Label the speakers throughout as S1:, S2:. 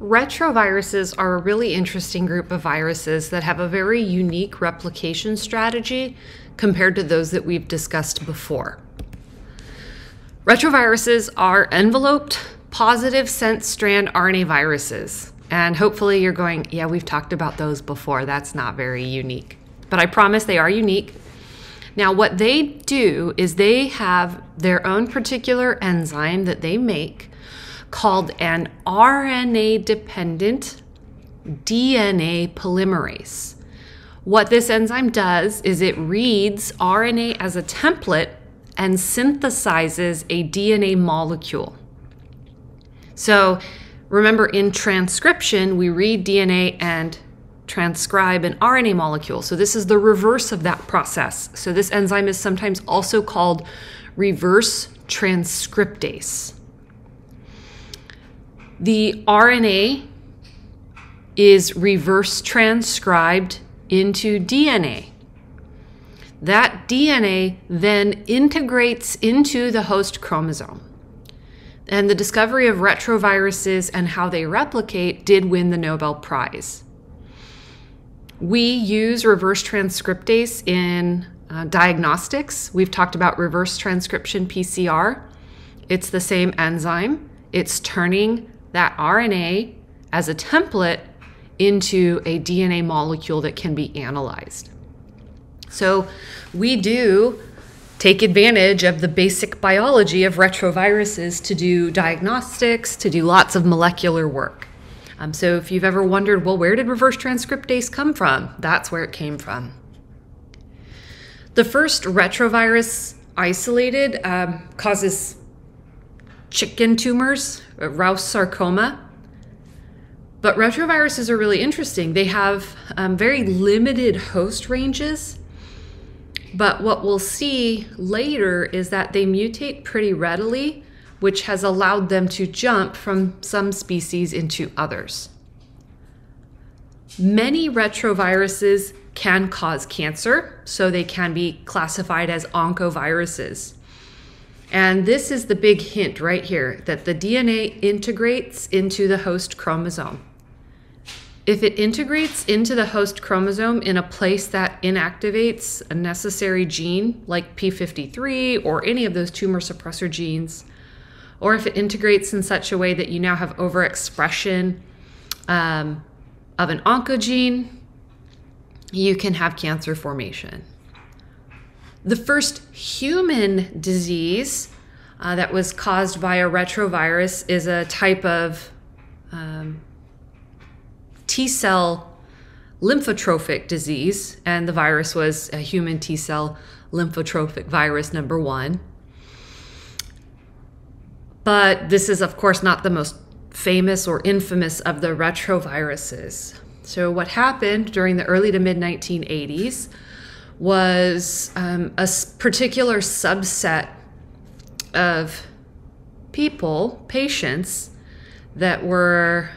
S1: Retroviruses are a really interesting group of viruses that have a very unique replication strategy compared to those that we've discussed before. Retroviruses are enveloped positive sense strand RNA viruses. And hopefully you're going, yeah, we've talked about those before. That's not very unique. But I promise they are unique. Now, what they do is they have their own particular enzyme that they make called an RNA dependent DNA polymerase. What this enzyme does is it reads RNA as a template and synthesizes a DNA molecule. So remember, in transcription, we read DNA and transcribe an RNA molecule. So this is the reverse of that process. So this enzyme is sometimes also called reverse transcriptase. The RNA is reverse transcribed into DNA. That DNA then integrates into the host chromosome. And the discovery of retroviruses and how they replicate did win the Nobel Prize. We use reverse transcriptase in uh, diagnostics. We've talked about reverse transcription PCR. It's the same enzyme, it's turning that RNA as a template into a DNA molecule that can be analyzed. So we do take advantage of the basic biology of retroviruses to do diagnostics, to do lots of molecular work. Um, so if you've ever wondered, well, where did reverse transcriptase come from? That's where it came from. The first retrovirus isolated um, causes chicken tumors, uh, Rous sarcoma. But retroviruses are really interesting. They have um, very limited host ranges. But what we'll see later is that they mutate pretty readily, which has allowed them to jump from some species into others. Many retroviruses can cause cancer, so they can be classified as oncoviruses. And this is the big hint right here that the DNA integrates into the host chromosome. If it integrates into the host chromosome in a place that inactivates a necessary gene like P53 or any of those tumor suppressor genes, or if it integrates in such a way that you now have overexpression um, of an oncogene, you can have cancer formation. The first human disease uh, that was caused by a retrovirus is a type of um, T cell lymphotrophic disease, and the virus was a human T cell lymphotrophic virus number one. But this is, of course, not the most famous or infamous of the retroviruses. So, what happened during the early to mid 1980s was um, a particular subset of people, patients, that were,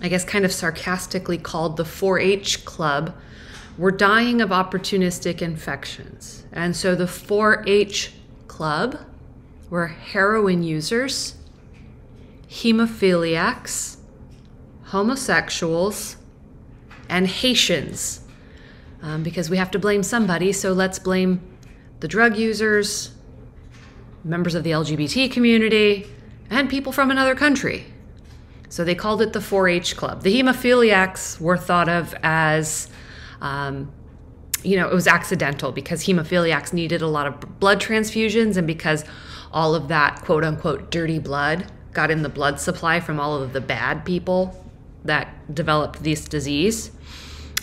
S1: I guess, kind of sarcastically called the 4 H Club, were dying of opportunistic infections. And so the 4 H Club were heroin users, hemophiliacs, homosexuals, and Haitians um, because we have to blame somebody. So let's blame the drug users, members of the LGBT community, and people from another country. So they called it the 4 H Club. The hemophiliacs were thought of as, um, you know, it was accidental because hemophiliacs needed a lot of blood transfusions and because all of that quote unquote dirty blood got in the blood supply from all of the bad people that developed this disease.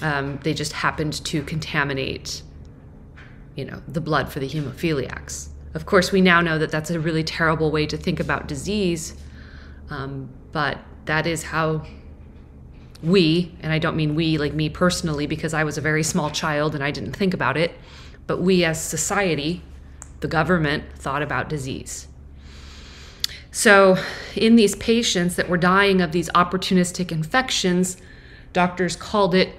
S1: Um, they just happened to contaminate, you know, the blood for the hemophiliacs. Of course, we now know that that's a really terrible way to think about disease, um, but that is how we, and I don't mean we like me personally because I was a very small child and I didn't think about it, but we as society, the government, thought about disease. So, in these patients that were dying of these opportunistic infections, doctors called it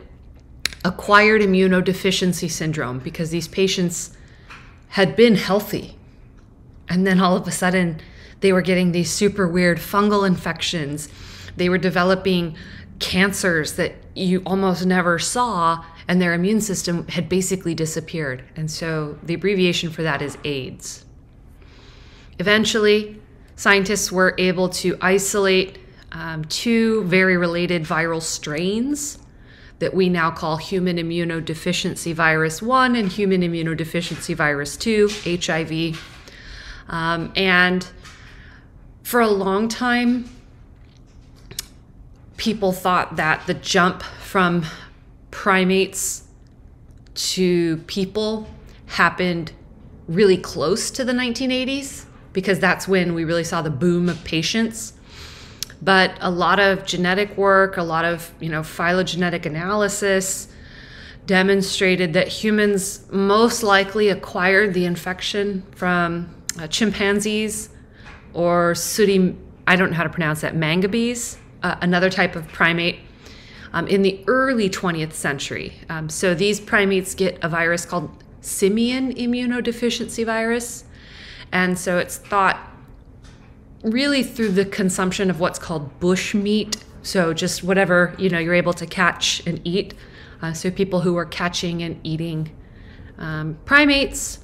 S1: acquired immunodeficiency syndrome because these patients had been healthy. And then all of a sudden, they were getting these super weird fungal infections. They were developing cancers that you almost never saw, and their immune system had basically disappeared. And so the abbreviation for that is AIDS. Eventually, scientists were able to isolate um, two very related viral strains that we now call human immunodeficiency virus 1 and human immunodeficiency virus 2, HIV. Um, and for a long time, people thought that the jump from primates to people happened really close to the 1980s because that's when we really saw the boom of patients but a lot of genetic work, a lot of you know phylogenetic analysis demonstrated that humans most likely acquired the infection from uh, chimpanzees or sooty I don't know how to pronounce that mangabeys, uh, another type of primate. Um, in the early 20th century. Um, so these primates get a virus called simian immunodeficiency virus. And so it's thought really through the consumption of what's called bush meat. So just whatever you know you're able to catch and eat. Uh, so people who are catching and eating um, primates,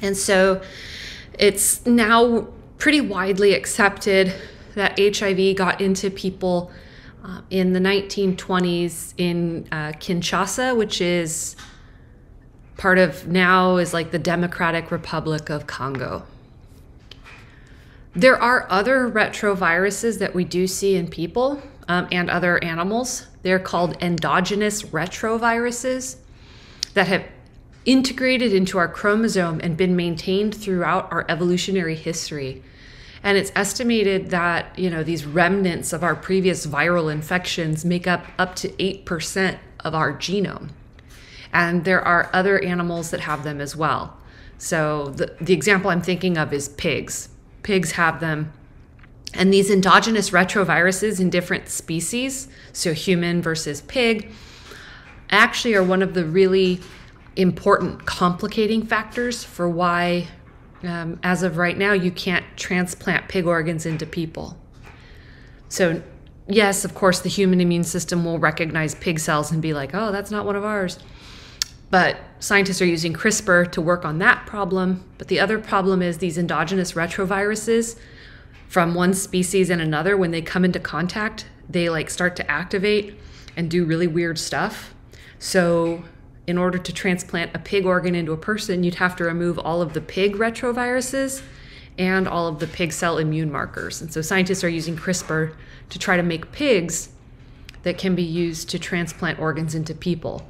S1: and so it's now pretty widely accepted that HIV got into people uh, in the 1920s in uh, Kinshasa, which is part of now is like the Democratic Republic of Congo. There are other retroviruses that we do see in people um, and other animals. They're called endogenous retroviruses that have integrated into our chromosome and been maintained throughout our evolutionary history. And it's estimated that, you know, these remnants of our previous viral infections make up up to 8% of our genome. And there are other animals that have them as well. So the, the example I'm thinking of is pigs pigs have them. And these endogenous retroviruses in different species, so human versus pig, actually are one of the really important complicating factors for why, um, as of right now, you can't transplant pig organs into people. So, yes, of course, the human immune system will recognize pig cells and be like, oh, that's not one of ours. But scientists are using CRISPR to work on that problem. But the other problem is these endogenous retroviruses from one species and another, when they come into contact, they like start to activate and do really weird stuff. So in order to transplant a pig organ into a person, you'd have to remove all of the pig retroviruses and all of the pig cell immune markers. And so scientists are using CRISPR to try to make pigs that can be used to transplant organs into people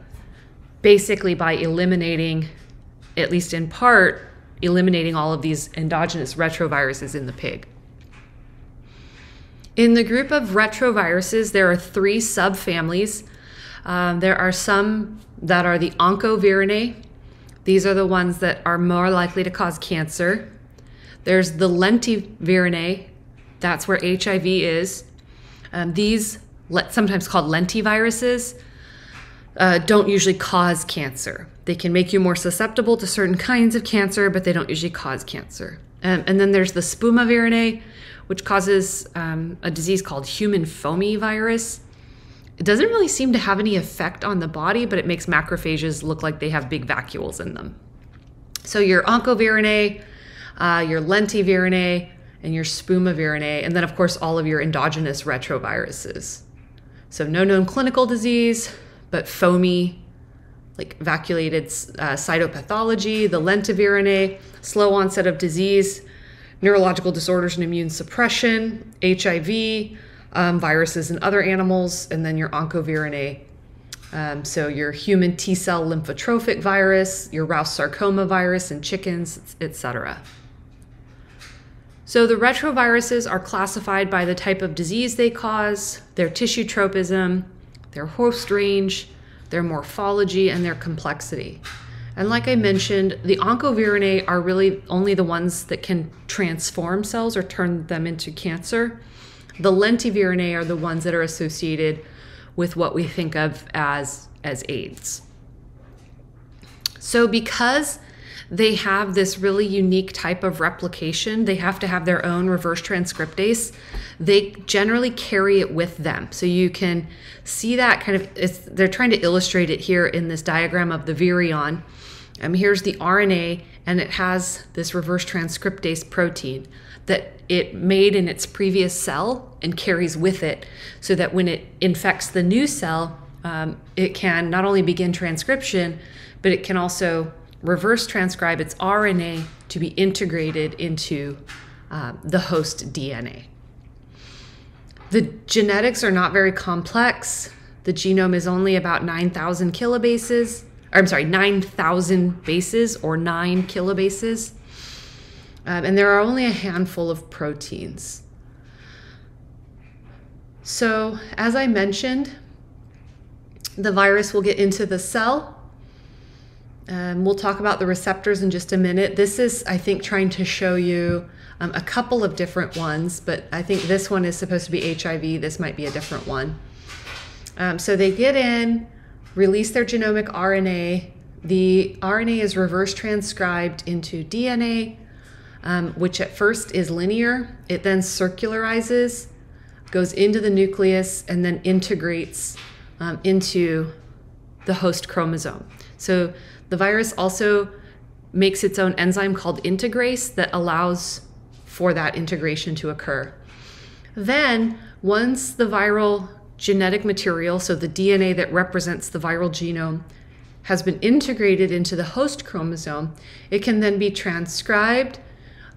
S1: basically by eliminating, at least in part, eliminating all of these endogenous retroviruses in the pig. In the group of retroviruses, there are three subfamilies. Um, there are some that are the oncovirinae. These are the ones that are more likely to cause cancer. There's the lentivirinae. That's where HIV is. Um, these, sometimes called lentiviruses, uh, don't usually cause cancer. They can make you more susceptible to certain kinds of cancer, but they don't usually cause cancer. Um, and then there's the spumavirinae, which causes um, a disease called human foamy virus. It doesn't really seem to have any effect on the body, but it makes macrophages look like they have big vacuoles in them. So your oncovirinae, uh, your lentivirinae, and your spumavirinae, and then of course all of your endogenous retroviruses. So no known clinical disease, but foamy, like vacuolated uh, cytopathology, the lentivirinae, slow onset of disease, neurological disorders and immune suppression, HIV, um, viruses in other animals, and then your oncovirinae. Um, so your human T cell lymphotrophic virus, your Rous sarcoma virus in chickens, etc. So the retroviruses are classified by the type of disease they cause, their tissue tropism, their host range, their morphology, and their complexity. And like I mentioned, the oncovirinae are really only the ones that can transform cells or turn them into cancer. The lentivirinae are the ones that are associated with what we think of as, as AIDS. So because they have this really unique type of replication. They have to have their own reverse transcriptase. They generally carry it with them. So you can see that kind of, they're trying to illustrate it here in this diagram of the virion. Um, here's the RNA, and it has this reverse transcriptase protein that it made in its previous cell and carries with it so that when it infects the new cell, um, it can not only begin transcription, but it can also reverse transcribe its RNA to be integrated into uh, the host DNA. The genetics are not very complex. The genome is only about 9,000 kilobases, or I'm sorry, 9,000 bases or 9 kilobases. Um, and there are only a handful of proteins. So, as I mentioned, the virus will get into the cell um, we'll talk about the receptors in just a minute. This is, I think, trying to show you um, a couple of different ones, but I think this one is supposed to be HIV. This might be a different one. Um, so they get in, release their genomic RNA. The RNA is reverse transcribed into DNA, um, which at first is linear. It then circularizes, goes into the nucleus, and then integrates um, into the host chromosome. So the virus also makes its own enzyme called integrase that allows for that integration to occur. Then, once the viral genetic material, so the DNA that represents the viral genome, has been integrated into the host chromosome, it can then be transcribed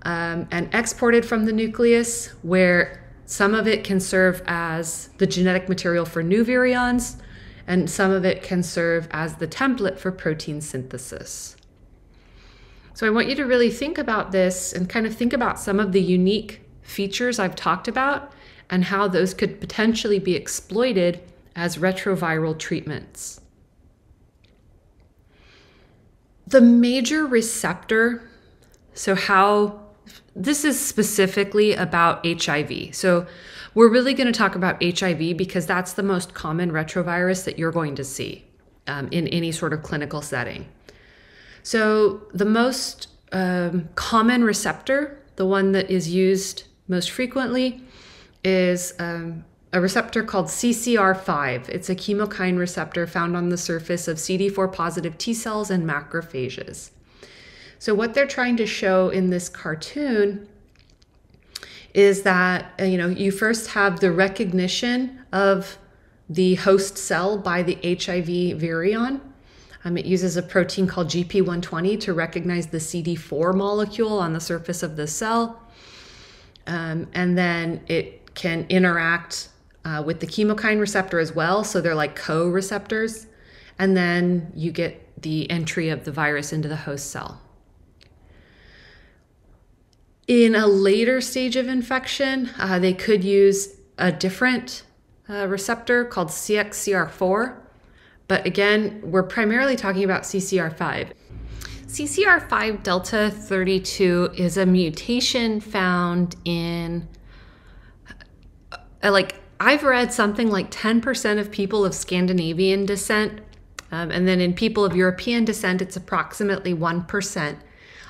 S1: um, and exported from the nucleus, where some of it can serve as the genetic material for new virions, and some of it can serve as the template for protein synthesis. So I want you to really think about this and kind of think about some of the unique features I've talked about and how those could potentially be exploited as retroviral treatments. The major receptor, so how this is specifically about HIV. So we're really going to talk about HIV because that's the most common retrovirus that you're going to see um, in any sort of clinical setting. So, the most um, common receptor, the one that is used most frequently, is um, a receptor called CCR5. It's a chemokine receptor found on the surface of CD4 positive T cells and macrophages. So, what they're trying to show in this cartoon is that uh, you know you first have the recognition of the host cell by the HIV virion. Um, it uses a protein called GP120 to recognize the CD4 molecule on the surface of the cell. Um, and then it can interact uh, with the chemokine receptor as well. So they're like co receptors. And then you get the entry of the virus into the host cell. In a later stage of infection, uh, they could use a different uh, receptor called CXCR4. But again, we're primarily talking about CCR5. CCR5 delta 32 is a mutation found in, uh, like, I've read something like 10% of people of Scandinavian descent. Um, and then in people of European descent, it's approximately 1%.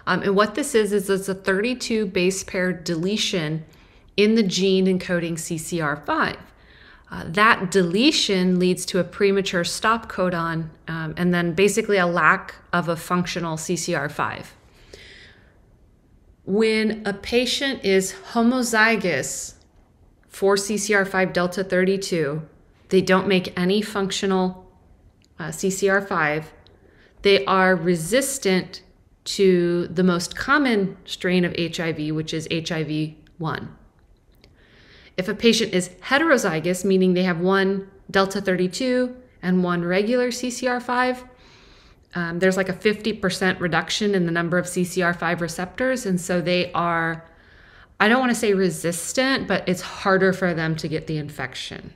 S1: Um, and what this is, is it's a 32 base pair deletion in the gene encoding CCR5. Uh, that deletion leads to a premature stop codon um, and then basically a lack of a functional CCR5. When a patient is homozygous for CCR5 delta 32, they don't make any functional uh, CCR5, they are resistant to the most common strain of HIV, which is HIV 1. If a patient is heterozygous, meaning they have one delta 32 and one regular CCR5, um, there's like a 50% reduction in the number of CCR5 receptors. And so they are, I don't want to say resistant, but it's harder for them to get the infection.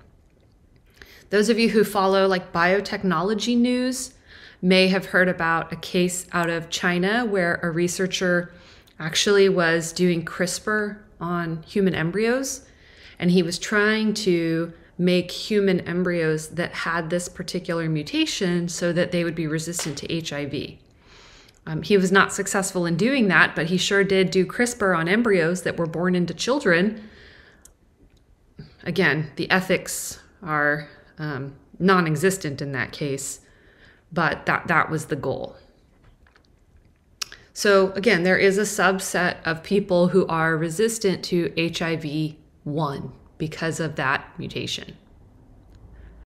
S1: Those of you who follow like biotechnology news, may have heard about a case out of China where a researcher actually was doing CRISPR on human embryos, and he was trying to make human embryos that had this particular mutation so that they would be resistant to HIV. Um, he was not successful in doing that, but he sure did do CRISPR on embryos that were born into children. Again, the ethics are um, non existent in that case, but that, that was the goal. So, again, there is a subset of people who are resistant to HIV 1 because of that mutation.